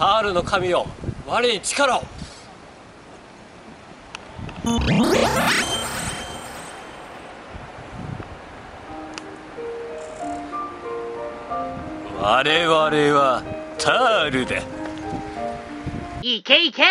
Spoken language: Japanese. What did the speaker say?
タールの神よ。我に力を。我々はタールだいけいけ。